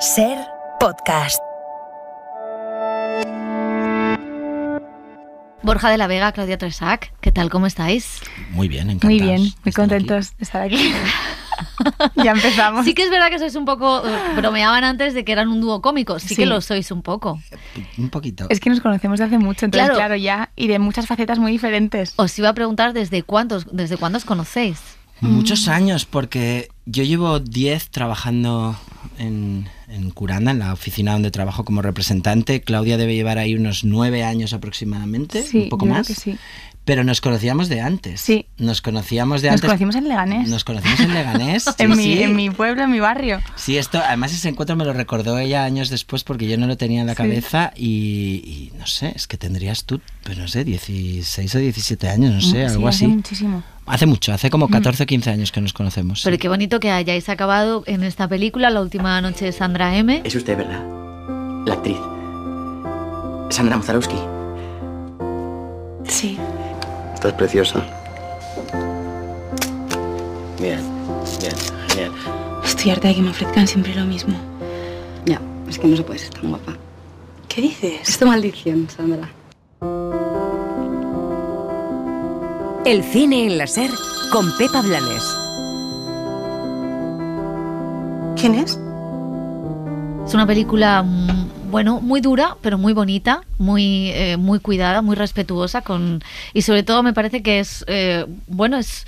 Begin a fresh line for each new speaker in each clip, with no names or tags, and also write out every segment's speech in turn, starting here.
Ser podcast.
Borja de la Vega, Claudia Tresac, ¿qué tal? ¿Cómo estáis?
Muy bien, encantados.
Muy bien, muy contentos de estar aquí. ya empezamos.
Sí que es verdad que sois un poco, eh, bromeaban antes de que eran un dúo cómico, sí,
Sí.
que lo sois un poco.
Un poquito.
Es que nos conocemos de hace mucho, entonces
Claro.
claro, ya, y de muchas facetas muy diferentes.
Os iba a preguntar desde cuántos, desde cuándo os conocéis.
Muchos años, porque yo llevo 10 trabajando en, en Curanda, en la oficina donde trabajo como representante. Claudia debe llevar ahí unos 9 años aproximadamente,
Sí,
un poco más.
que sí.
Pero nos conocíamos de antes.
Sí.
Nos conocíamos de
Nos
antes.
conocimos en Leganés.
Nos conocimos en Leganés.
en, mi,
sí.
en mi pueblo, en mi barrio.
Sí, esto, además ese encuentro me lo recordó ella años después porque yo no lo tenía en la
Sí.
cabeza y, y no sé, es que tendrías tú, pues no sé, 16 o 17 años, no sé,
Mm, Sí,
algo
hace
así.
muchísimo.
Hace mucho, hace como 14 o 15 años que nos conocemos.
Pero
sí.
qué bonito que hayáis acabado en esta película, La última noche de Sandra M.
Es usted, ¿verdad? La actriz. Sandra Mozarowski.
Sí.
Estás preciosa.
Bien, bien, genial.
Estoy harta de que me ofrezcan siempre lo mismo.
Ya, es que no se puede ser tan guapa.
¿Qué dices?
Es tu maldición, Sandra.
El cine en la Ser con Pepa Blanes.
¿Quién es?
Es una película, bueno, muy dura, pero muy bonita, muy, eh, muy cuidada, muy respetuosa con y sobre todo me parece que es, eh, bueno, es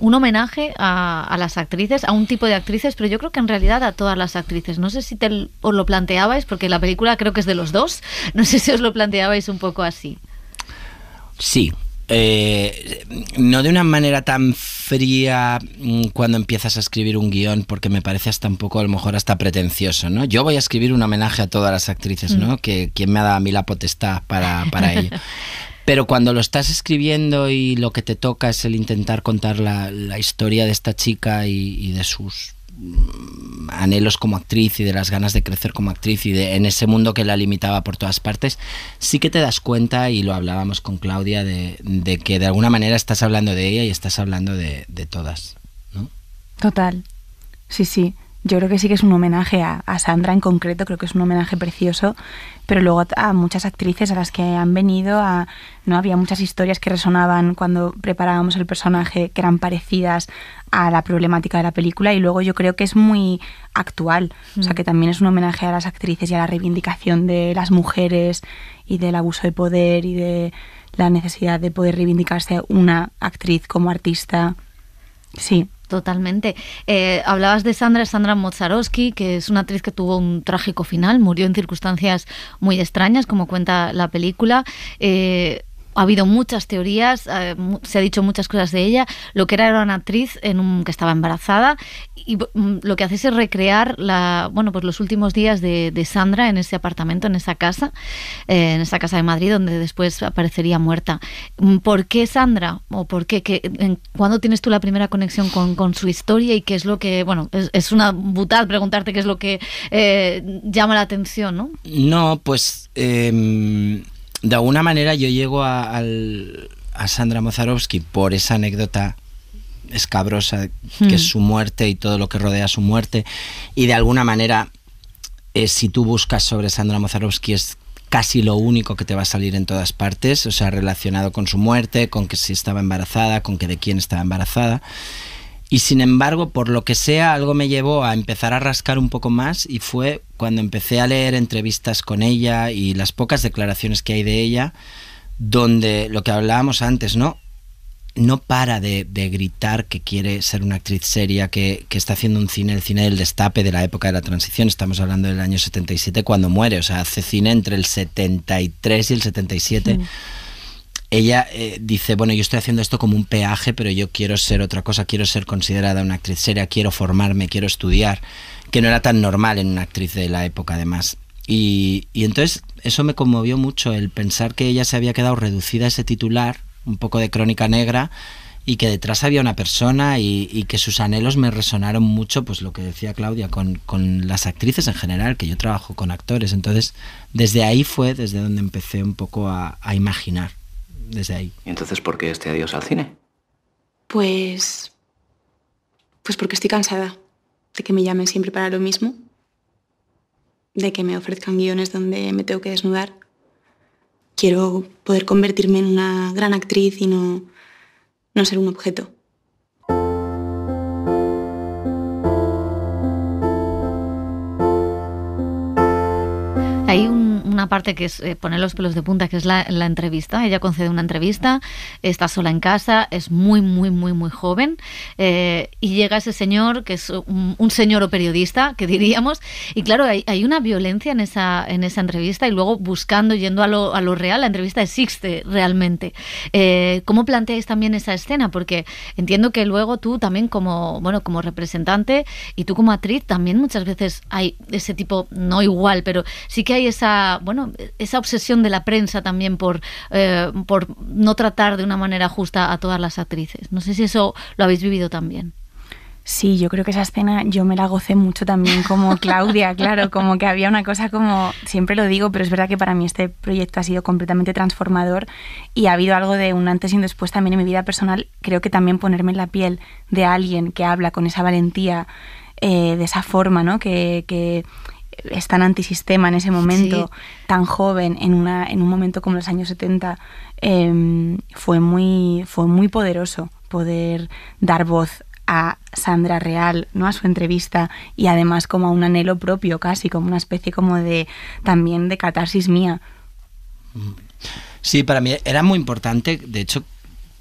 un homenaje a, a las actrices, a un tipo de actrices, pero yo creo que en realidad a todas las actrices. No sé si te, os lo planteabais, porque la película creo que es de los dos. No sé si os lo planteabais un poco así.
Sí. Eh, no de una manera tan fría mm, cuando empiezas a escribir un guion, porque me parece hasta un poco, a lo mejor, hasta pretencioso, ¿no? Yo voy a escribir un homenaje a todas las actrices, ¿no? Que quien me ha dado a mí la potestad para, para ello. Pero cuando lo estás escribiendo y lo que te toca es el intentar contar la, la historia de esta chica y, y de sus mm, anhelos como actriz y de las ganas de crecer como actriz y de en ese mundo que la limitaba por todas partes, sí que te das cuenta, y lo hablábamos con Claudia, de, de que de alguna manera estás hablando de ella y estás hablando de, de todas. ¿no?
Total. Sí, sí. Yo creo que sí que es un homenaje a, a Sandra en concreto, creo que es un homenaje precioso, pero luego a, muchas actrices a las que han venido, a, no había muchas historias que resonaban cuando preparábamos el personaje que eran parecidas a la problemática de la película y luego yo creo que es muy actual, o sea que también es un homenaje a las actrices y a la reivindicación de las mujeres y del abuso de poder y de la necesidad de poder reivindicarse una actriz como artista. Sí.
Totalmente. Eh, hablabas de Sandra, Sandra Mozarowski, que es una actriz que tuvo un trágico final, murió en circunstancias muy extrañas, como cuenta la película. Eh, ha habido muchas teorías, eh, se ha dicho muchas cosas de ella. Lo que era era una actriz en un, que estaba embarazada y mm, lo que hace es recrear la, bueno, pues los últimos días de, Sandra en ese apartamento, en esa casa, eh, en esa casa de Madrid, donde después aparecería muerta. Mm, ¿Por qué Sandra? ¿O por qué? ¿Qué- en- ¿Cuándo tienes tú la primera conexión con, su historia y qué es lo que, bueno, es, es una butad preguntarte qué es lo que eh, llama la atención, ¿no?
No, pues em, de alguna manera yo llego a, al- a Sandra Mozarowski por esa anécdota escabrosa que
Hmm.
es su muerte y todo lo que rodea su muerte y de alguna manera eh, si tú buscas sobre Sandra Mozarowski es casi lo único que te va a salir en todas partes, o sea, relacionado con su muerte, con que si estaba embarazada, con que de quién estaba embarazada. Y sin embargo, por lo que sea, algo me llevó a empezar a rascar un poco más y fue cuando empecé a leer entrevistas con ella y las pocas declaraciones que hay de ella, donde lo que hablábamos antes, ¿no? No para de, gritar que quiere ser una actriz seria, que, que está haciendo un cine, el cine del destape de la época de la transición, estamos hablando del año 77 cuando muere, o sea, hace cine entre el 73 y el 77 ella eh, dice, bueno, yo estoy haciendo esto como un peaje, pero yo quiero ser otra cosa, quiero ser considerada una actriz seria, quiero formarme, quiero estudiar, que no era tan normal en una actriz de la época además. Y, entonces eso me conmovió mucho, el pensar que ella se había quedado reducida a ese titular, un poco de crónica negra, y que detrás había una persona y, que sus anhelos me resonaron mucho, pues lo que decía Claudia, con, las actrices en general, que yo trabajo con actores. Entonces, desde ahí fue desde donde empecé un poco a imaginar desde ahí.
¿Y entonces por qué este adiós al cine?
Pues. Pues porque estoy cansada de que me llamen siempre para lo mismo. de que me ofrezcan guiones donde me tengo que desnudar. Quiero poder convertirme en una gran actriz y no, no ser un objeto.
Una parte que es eh, poner los pelos de punta, que es la, la, entrevista. Ella concede una entrevista, está sola en casa, es muy, muy, muy, muy joven, eh, y llega ese señor, que es un, un, señor o periodista, que diríamos, y claro, hay, hay, una violencia en esa, en esa entrevista, y luego buscando, yendo a lo, a lo real, la entrevista existe realmente. Eh, ¿Cómo planteáis también esa escena? Porque entiendo que luego tú también como, bueno, como representante y tú como actriz también muchas veces hay ese tipo, no igual, pero sí que hay esa bueno, esa obsesión de la prensa también por, eh, por no tratar de una manera justa a todas las actrices. No sé si eso lo habéis vivido también.
Sí, yo creo que esa escena yo me la gocé mucho también como Claudia, claro, como que había una cosa como, siempre lo digo, pero es verdad que para mí este proyecto ha sido completamente transformador y ha habido algo de un antes y un después también en mi vida personal. Creo que también ponerme en la piel de alguien que habla con esa valentía, eh, de esa forma, ¿no? Que, que es tan antisistema en ese momento, sí. tan joven, en, una, en un momento como los años 70, eh, fue, muy, fue muy poderoso poder dar voz a Sandra Real, ¿no? a su entrevista y además como a un anhelo propio casi, como una especie como de también de catarsis mía.
Sí, para mí era muy importante, de hecho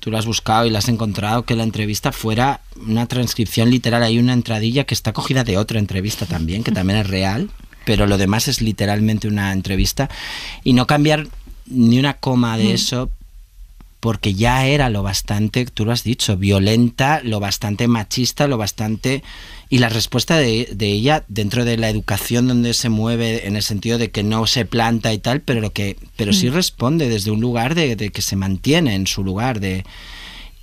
tú lo has buscado y lo has encontrado, que la entrevista fuera una transcripción literal. Hay una entradilla que está cogida de otra entrevista también, que también es real, pero lo demás es literalmente una entrevista. Y no cambiar ni una coma de mm. eso, porque ya era lo bastante, tú lo has dicho, violenta, lo bastante machista, lo bastante... Y la respuesta de, de, ella dentro de la educación donde se mueve en el sentido de que no se planta y tal, pero lo que pero sí
Mm.
responde desde un lugar de, de, que se mantiene en su lugar de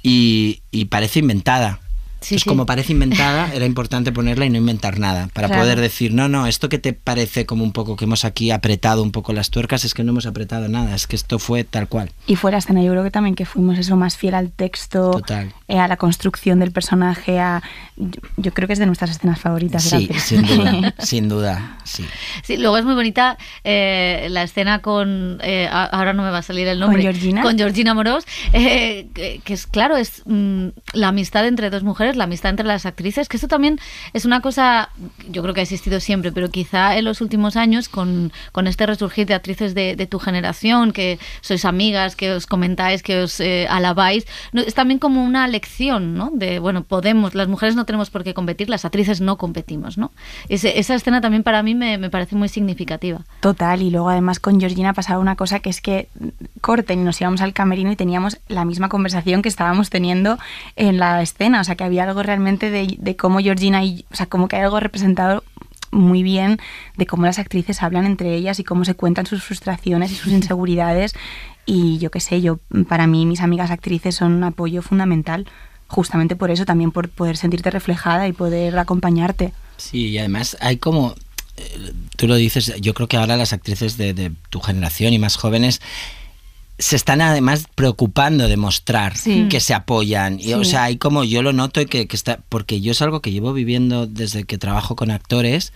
y, y parece inventada.
Sí,
Entonces,
sí.
como parece inventada, era importante ponerla y no inventar nada. Para
Claro.
poder decir, no, no, esto que te parece como un poco que hemos aquí apretado un poco las tuercas, es que no hemos apretado nada, es que esto fue tal cual.
Y fue la escena, yo creo que también que fuimos eso más fiel al texto,
Total.
eh, a la construcción del personaje, a, yo, yo creo que es de nuestras escenas favoritas.
Sí, sin duda, sin duda, sí.
Sí, luego es muy bonita eh, la escena con. eh, ahora no me va a salir el nombre.
¿Con Georgina?
Con Georgina Moros, eh, que, que es claro, es mm, la amistad entre dos mujeres, la amistad entre las actrices, que esto también es una cosa, yo creo que ha existido siempre, pero quizá en los últimos años, con, con este resurgir de actrices de, de tu generación, que sois amigas, que os comentáis, que os eh, alabáis, no, es también como una lección, ¿no? De, bueno, podemos, las mujeres no tenemos por qué competir, las actrices no competimos, ¿no? Esa escena también para mí me, me parece muy significativa.
Total, y luego además con Georgina pasaba una cosa que es que corten y nos íbamos al camerino y teníamos la misma conversación que estábamos teniendo en la escena, o sea que había algo realmente de, de cómo Georgina y, o sea, como que hay algo representado muy bien de cómo las actrices hablan entre ellas y cómo se cuentan sus frustraciones y sus inseguridades y yo qué sé, yo para mí mis amigas actrices son un apoyo fundamental, justamente por eso, también por poder sentirte reflejada y poder acompañarte.
Sí, y además hay como, eh, tú lo dices, yo creo que ahora las actrices de, de tu generación y más jóvenes se están además preocupando de mostrar
Sí.
que se apoyan. Y, O sea, hay como yo lo noto y que, que está, porque yo es algo que llevo viviendo desde que trabajo con actores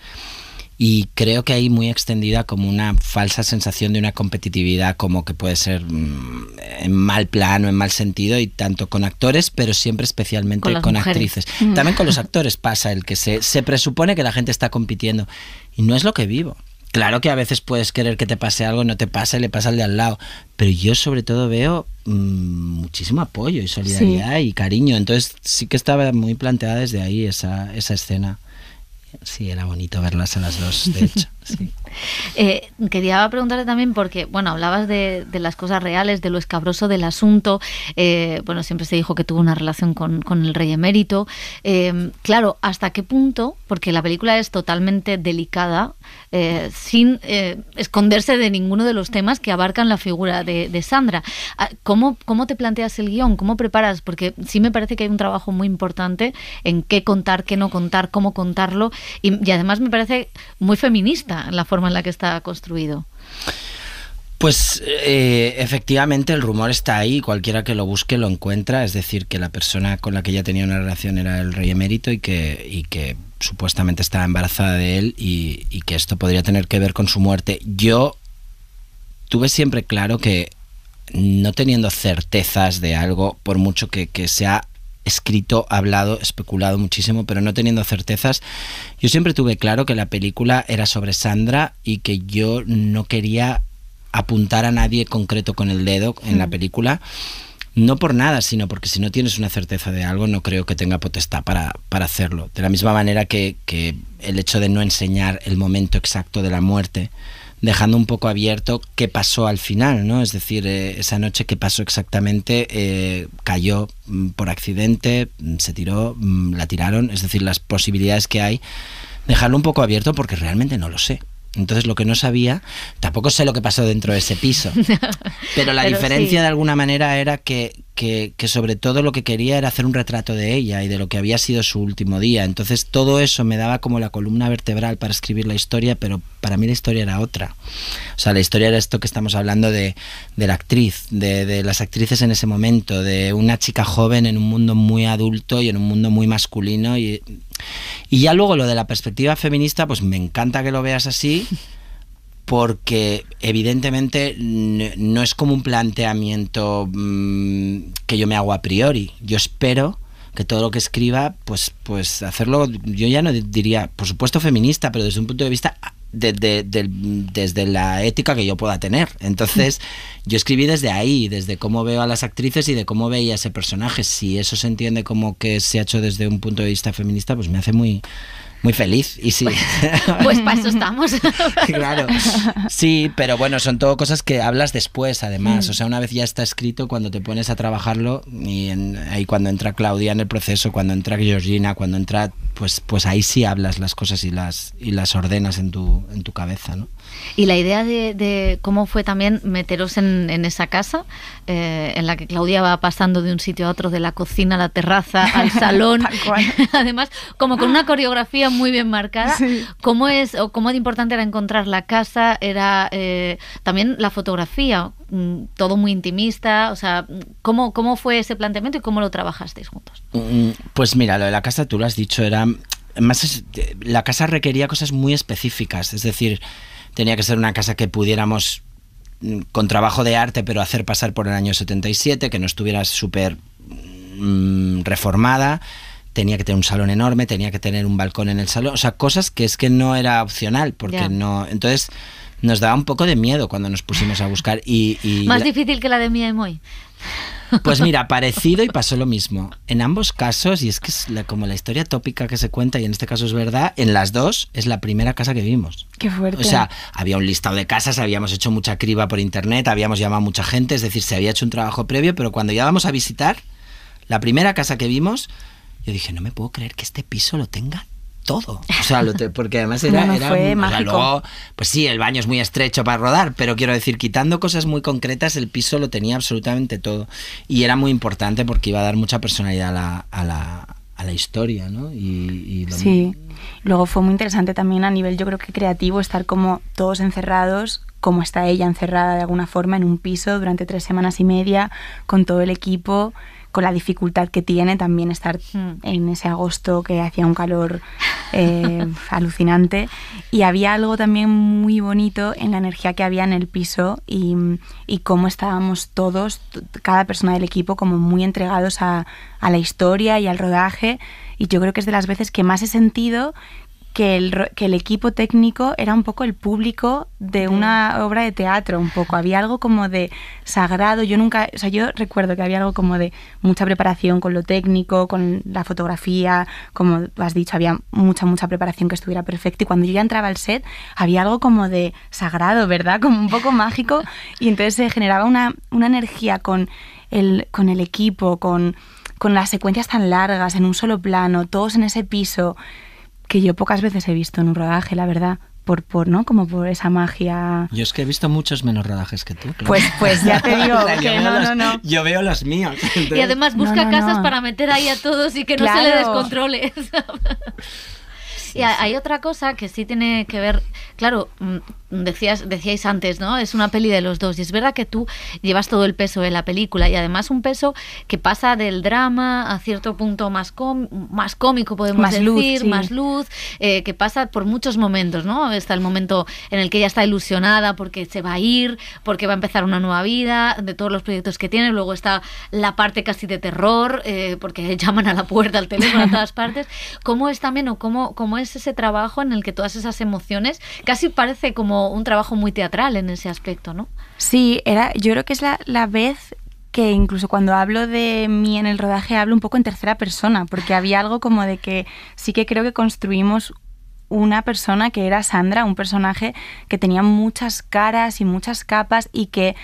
y creo que hay muy extendida como una falsa sensación de una competitividad como que puede ser mm, en mal plano, en mal sentido y tanto con actores, pero siempre especialmente
Con
actrices. También con los actores pasa el que se, se presupone que la gente está compitiendo y no es lo que vivo. Claro que a veces puedes querer que te pase algo, no te pasa y le pasa al de al lado, pero yo sobre todo veo mm, muchísimo apoyo y solidaridad y cariño, entonces sí que estaba muy planteada desde ahí esa, esa escena. Sí, era bonito verlas a las dos, de hecho. Sí.
Eh, quería preguntarte también porque, bueno, hablabas de, las cosas reales, de lo escabroso del asunto. eh, bueno, siempre se dijo que tuvo una relación con, el rey emérito. Eh, claro, ¿hasta qué punto? Porque la película es totalmente delicada, eh, sin esconderse de ninguno de los temas que abarcan la figura de, de Sandra. Ah, ¿Cómo, ¿Cómo te planteas el guion? ¿Cómo preparas? Porque sí me parece que hay un trabajo muy importante en qué contar, qué no contar, cómo contarlo. Y, y además me parece muy feminista la forma en la que está construido.
Pues eh, efectivamente el rumor está ahí, cualquiera que lo busque lo encuentra, es decir, que la persona con la que ella tenía una relación era el rey emérito y que, y que supuestamente estaba embarazada de él y, que esto podría tener que ver con su muerte. Yo tuve siempre claro que no teniendo certezas de algo, por mucho que sea escrito, hablado, especulado muchísimo, pero no teniendo certezas. Yo siempre tuve claro que la película era sobre Sandra y que yo no quería apuntar a nadie concreto con el dedo en la película. No por nada, sino porque si no tienes una certeza de algo, no creo que tenga potestad para, para hacerlo. De la misma manera que, que el hecho de no enseñar el momento exacto de la muerte, dejando un poco abierto qué pasó al final, ¿no? Es decir, eh, esa noche qué pasó exactamente, eh, cayó mm, por accidente, mm, se tiró, mm, la tiraron, es decir, las posibilidades que hay, dejarlo un poco abierto porque realmente no lo sé. Entonces lo que no sabía, tampoco sé lo que pasó dentro de ese piso. Pero la
Pero
diferencia
sí.
de alguna manera era que, que, sobre todo lo que quería era hacer un retrato de ella y de lo que había sido su último día. Entonces todo eso me daba como la columna vertebral para escribir la historia, pero para mí la historia era otra. O sea, la historia era esto que estamos hablando de, de la actriz, de, de las actrices en ese momento, de una chica joven en un mundo muy adulto y en un mundo muy masculino. Y, y ya luego lo de la perspectiva feminista, pues me encanta que lo veas así, porque evidentemente no es como un planteamiento mm, que yo me hago a priori. Yo espero que todo lo que escriba, pues, pues hacerlo, yo ya no diría, por supuesto feminista, pero desde un punto de vista de- de- desde la ética que yo pueda tener. Entonces, yo escribí desde ahí, desde cómo veo a las actrices y de cómo veía ese personaje. Si eso se entiende como que se ha hecho desde un punto de vista feminista, pues me hace muy, muy feliz. Y sí.
Pues para eso estamos.
claro. Sí, pero bueno, son todo cosas que hablas después, además.
Mm.
O sea, una vez ya está escrito, cuando te pones a trabajarlo, y en- ahí cuando entra Claudia en el proceso, cuando entra Georgina, cuando entra, pues, pues ahí sí hablas las cosas y las, y las ordenas en tu, en tu cabeza, ¿no?
Y la idea de, de cómo fue también meteros en, en esa casa, eh, en la que Claudia va pasando de un sitio a otro, de la cocina a la terraza, al salón, además, como con una coreografía muy bien marcada.
Sí.
¿Cómo es o cómo de importante era encontrar la casa? Era eh, también la fotografía, mm, todo muy intimista. O sea, ¿cómo, ¿cómo fue ese planteamiento y cómo lo trabajasteis juntos?
Mm, Pues mira, lo de la casa, tú lo has dicho, era. Más es- la casa requería cosas muy específicas, es decir, tenía que ser una casa que pudiéramos mm, con trabajo de arte, pero hacer pasar por el año 77, que no estuviera súper mm, reformada. Tenía que tener un salón enorme, tenía que tener un balcón en el salón, o sea, cosas que es que no era opcional, porque
Ya.
no. Entonces nos daba un poco de miedo cuando nos pusimos a buscar y, y
Más
la-
difícil que la de Mía y Moy.
pues mira, parecido y pasó lo mismo. En ambos casos, y es que es la- como la historia tópica que se cuenta, y en este caso es verdad, en las dos es la primera casa que vimos.
Qué fuerte.
O sea, había un listado de casas, habíamos hecho mucha criba por internet, habíamos llamado a mucha gente, es decir, se había hecho un trabajo previo, pero cuando ya vamos a visitar, la primera casa que vimos, yo dije, no me puedo creer que este piso lo tenga todo. O sea, lo te- porque además era...
No, no,
era
fue
o sea, luego, pues sí, el baño es muy estrecho para rodar, pero quiero decir, quitando cosas muy concretas, el piso lo tenía absolutamente todo. Y era muy importante porque iba a dar mucha personalidad a la, a la, a la historia, ¿no? Y, y lo-
Sí. Luego fue muy interesante también a nivel, yo creo que creativo, estar como todos encerrados, como está ella encerrada de alguna forma en un piso durante tres semanas y media, con todo el equipo, con la dificultad que tiene también estar
Mm.
en ese agosto que hacía un calor eh, alucinante. Y había algo también muy bonito en la energía que había en el piso y, y cómo estábamos todos, cada persona del equipo, como muy entregados a, a la historia y al rodaje. Y yo creo que es de las veces que más he sentido que el, que el equipo técnico era un poco el público de una obra de teatro, un poco. Había algo como de sagrado. Yo nunca, o sea, yo recuerdo que había algo como de mucha preparación con lo técnico, con la fotografía, como has dicho, había mucha, mucha preparación que estuviera perfecto. Y cuando yo ya entraba al set, había algo como de sagrado, ¿verdad? Como un poco mágico. Y entonces se generaba una, una energía con el, con el equipo, con, con las secuencias tan largas, en un solo plano, todos en ese piso que yo pocas veces he visto en un rodaje, la verdad, por, por ¿no? Como por esa magia.
Yo es que he visto muchos menos rodajes que tú. claro.
Pues, pues ya te digo
O sea, yo
que
veo
no, no, no.
Yo veo los míos.
Y además busca
no,
casas
no.
para meter ahí a todos y que no se le descontrole. y hay otra cosa que sí tiene que ver claro, mm, decías, decíais antes, ¿no? Es una peli de los dos. Y es verdad que tú llevas todo el peso de la película y además un peso que pasa del drama a cierto punto más, más cómico, podemos
más
decir,
luz,
más luz, eh, que pasa por muchos momentos, ¿no? Está el momento en el que ella está ilusionada porque se va a ir, porque va a empezar una nueva vida, de todos los proyectos que tiene. Luego está la parte casi de terror, eh, porque llaman a la puerta, al teléfono, a todas partes. ¿Cómo es también o cómo, cómo es ese trabajo en el que todas esas emociones casi parece como un trabajo muy teatral en ese aspecto, ¿no?
Sí, era, yo creo que es la, la vez que incluso cuando hablo de mí en el rodaje hablo un poco en tercera persona, porque había algo como de que sí que creo que construimos una persona que era Sandra, un personaje que tenía muchas caras y muchas capas y que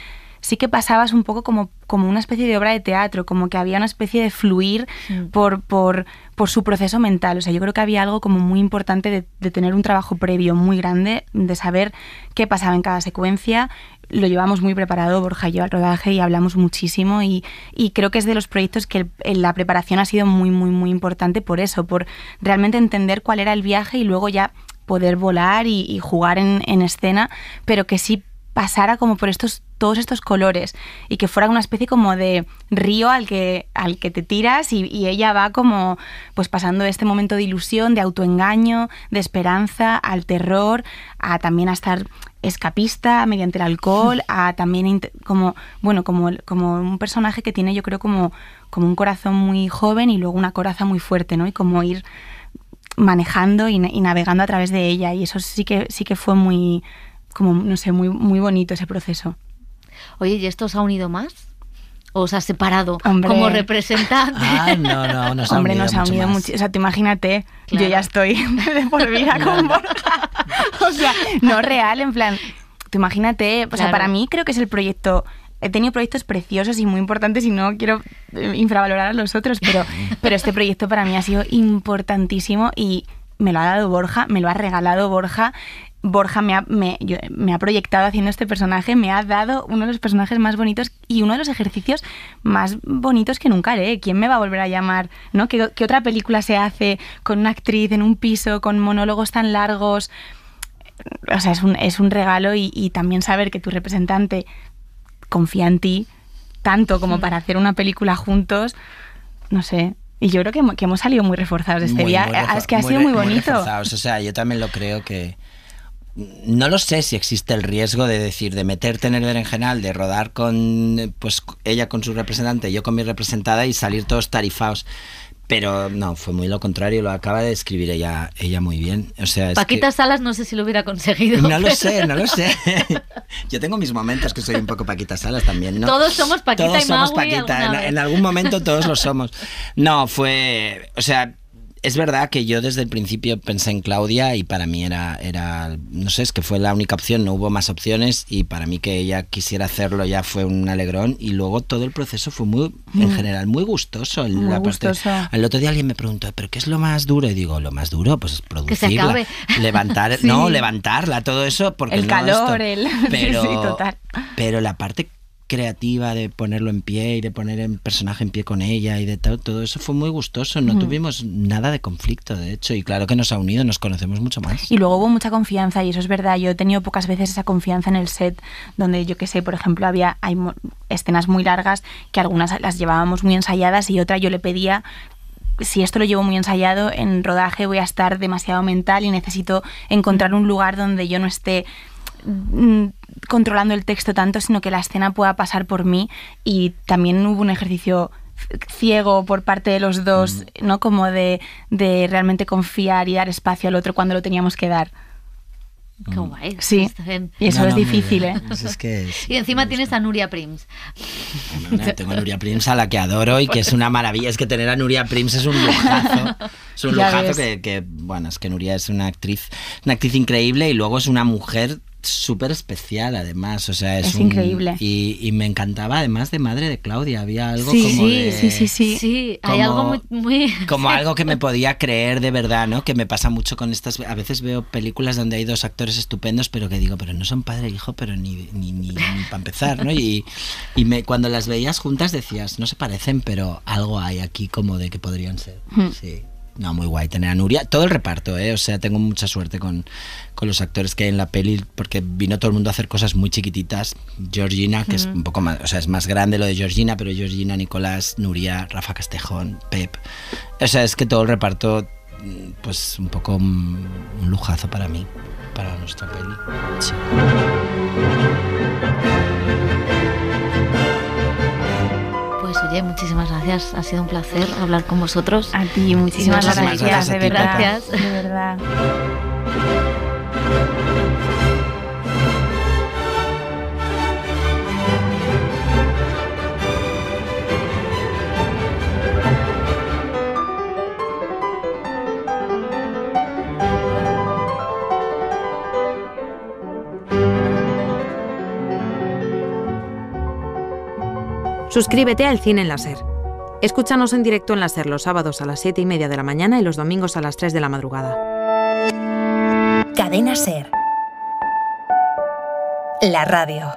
sí que pasabas un poco como, como una especie de obra de teatro, como que había una especie de fluir por, por, por, su proceso mental. O sea, yo creo que había algo como muy importante de, de, tener un trabajo previo muy grande, de saber qué pasaba en cada secuencia. Lo llevamos muy preparado, Borja y yo, al rodaje y hablamos muchísimo y, y creo que es de los proyectos que el, la preparación ha sido muy, muy, muy importante por eso, por realmente entender cuál era el viaje y luego ya poder volar y, y jugar en, en escena, pero que sí pasara como por estos todos estos colores y que fuera una especie como de río al que, al que te tiras y, y, ella va como pues pasando este momento de ilusión, de autoengaño, de esperanza, al terror, a también a estar escapista mediante el alcohol, a también como bueno, como, como un personaje que tiene yo creo como, como un corazón muy joven y luego una coraza muy fuerte, ¿no? Y como ir manejando y, y navegando a través de ella y eso sí que sí que fue muy como no sé, muy muy bonito ese proceso.
Oye, ¿y esto os ha unido más? ¿O os ha separado Hombre. como representante?
Ah, no, no, nos ha
Hombre,
unido
nos ha unido mucho. O sea, tú imagínate, claro. yo ya estoy de por vida con Borja. o sea, no real, en plan, tú imagínate, o sea, para mí creo que es el proyecto he tenido proyectos preciosos y muy importantes y no quiero eh, infravalorar a los otros, pero, pero este proyecto para mí ha sido importantísimo y me lo ha dado Borja, me lo ha regalado Borja. Borja me ha, me, yo, me ha, proyectado haciendo este personaje, me ha dado uno de los personajes más bonitos y uno de los ejercicios más bonitos que nunca haré. ¿Quién me va a volver a llamar? ¿no? ¿Qué, ¿Qué, otra película se hace con una actriz en un piso, con monólogos tan largos? O sea, es un, es un regalo y, y también saber que tu representante confía en ti tanto como para hacer una película juntos, no sé, y yo creo que, que, hemos salido muy reforzados este
muy,
día.
Muy
es que ha sido muy, muy bonito.
Reforzados. O sea, yo también lo creo que. No lo sé si existe el riesgo de decir, de meterte en el berenjenal, de rodar con pues ella con su representante, yo con mi representada y salir todos tarifados. Pero no, fue muy lo contrario, lo acaba de escribir ella, ella muy bien. O sea, es
Paquita
que...
Salas no sé si lo hubiera conseguido.
No pero... lo sé, no lo sé. Yo tengo mis momentos que soy un poco Paquita Salas también, ¿no?
Todos somos Paquita
todos
y
somos Paquita, en, en, algún momento todos lo somos. No, fue, o sea, es verdad que yo desde el principio pensé en Claudia y para mí era, era, no sé, es que fue la única opción, no hubo más opciones y para mí que ella quisiera hacerlo ya fue un alegrón y luego todo el proceso fue muy, mm. en general, muy gustoso.
Muy
la
gustoso.
Parte, el otro día alguien me preguntó, ¿pero qué es lo más duro? Y digo, lo más duro, pues es producirla, levantar, sí. no, levantarla, todo eso, porque
el
no
calor,
esto,
el,
pero,
sí, total.
pero la parte creativa de ponerlo en pie y de poner el personaje en pie con ella y de todo, todo eso fue muy gustoso. No tuvimos nada de conflicto, de hecho, y claro que nos ha unido, nos conocemos mucho más.
Y luego hubo mucha confianza, y eso es verdad. Yo he tenido pocas veces esa confianza en el set, donde yo que sé, por ejemplo, había hay escenas muy largas que algunas las llevábamos muy ensayadas y otra yo le pedía si esto lo llevo muy ensayado, en rodaje voy a estar demasiado mental y necesito encontrar un lugar donde yo no esté controlando el texto tanto, sino que la escena pueda pasar por mí y también hubo un ejercicio ciego por parte de los dos, mm. ¿no? Como de, de, realmente confiar y dar espacio al otro cuando lo teníamos que dar.
Qué guay.
Sí, y eso no, es difícil, ¿eh?
Pues es que es,
y encima tienes a Nuria Prims.
Bueno, tengo a Nuria Prims a la que adoro y que es una maravilla. Es que tener a Nuria Prims es un lujazo. Es un lujazo que, que, bueno, es que Nuria es una actriz, una actriz increíble y luego es una mujer súper especial además, o sea, es,
es
un,
increíble.
Y, y, me encantaba además de madre de Claudia, había algo
sí,
como
sí,
de,
sí, sí, sí,
sí,
como,
hay algo muy, muy...
como algo que me podía creer de verdad, ¿no? Que me pasa mucho con estas, a veces veo películas donde hay dos actores estupendos, pero que digo, pero no son padre e hijo, pero ni, ni, ni, ni para empezar, ¿no? Y, y me, cuando las veías juntas decías, no se parecen, pero algo hay aquí como de que podrían ser,
Hmm.
sí. No, muy guay tener a Nuria. Todo el reparto, ¿eh? O sea, tengo mucha suerte con, con los actores que hay en la peli, porque vino todo el mundo a hacer cosas muy chiquititas. Georgina, que es un poco más, o sea, es más grande lo de Georgina, pero Georgina, Nicolás, Nuria, Rafa Castejón, Pep. O sea, es que todo el reparto, pues un poco un, un lujazo para mí, para nuestra peli. Sí.
Pues oye, muchísimas gracias. Ha sido un placer hablar con vosotros.
A ti, muchísimas
Muchísimas
gracias,
gracias a
de
ti,
verdad.
Gracias.
De verdad.
Suscríbete al Cine en la Ser. Escúchanos en directo en la Ser los sábados a las 7 y media de la mañana y los domingos a las 3 de la madrugada.
Cadena Ser. La radio.